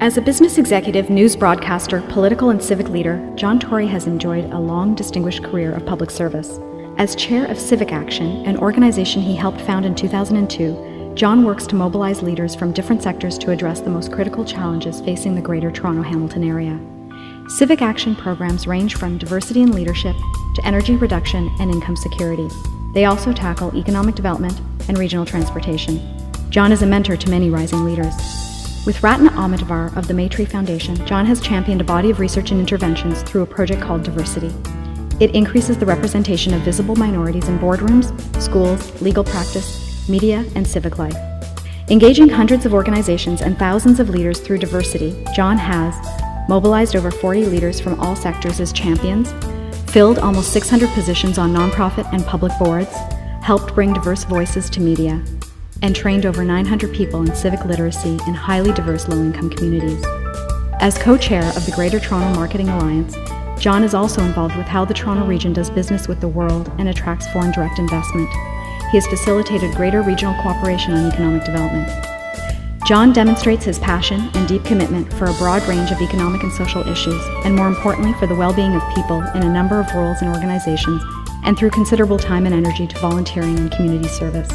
As a business executive, news broadcaster, political and civic leader, John Tory has enjoyed a long, distinguished career of public service. As chair of Civic Action, an organization he helped found in 2002, John works to mobilize leaders from different sectors to address the most critical challenges facing the Greater Toronto Hamilton area. Civic Action programs range from diversity in leadership to energy reduction and income security. They also tackle economic development and regional transportation. John is a mentor to many rising leaders. With Ratna Omidvar of the Maytree Foundation, John has championed a body of research and interventions through a project called DiverseCity. It increases the representation of visible minorities in boardrooms, schools, legal practice, media, and civic life. Engaging hundreds of organizations and thousands of leaders through DiverseCity, John has mobilized over 40 leaders from all sectors as champions, filled almost 600 positions on nonprofit and public boards, helped bring diverse voices to media, and trained over 900 people in civic literacy in highly diverse low income communities. As co chair of the Greater Toronto Marketing Alliance, John is also involved with how the Toronto region does business with the world and attracts foreign direct investment. He has facilitated greater regional cooperation on economic development. John demonstrates his passion and deep commitment for a broad range of economic and social issues, and more importantly, for the well being of people in a number of roles and organizations, and through considerable time and energy to volunteering and community service.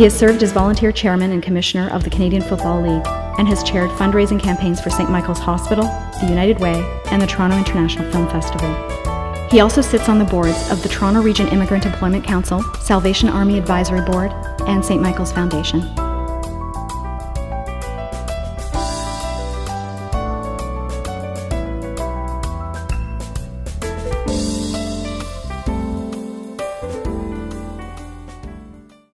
He has served as volunteer chairman and commissioner of the Canadian Football League and has chaired fundraising campaigns for St. Michael's Hospital, the United Way, and the Toronto International Film Festival. He also sits on the boards of the Toronto Region Immigrant Employment Council, Salvation Army Advisory Board, and St. Michael's Foundation.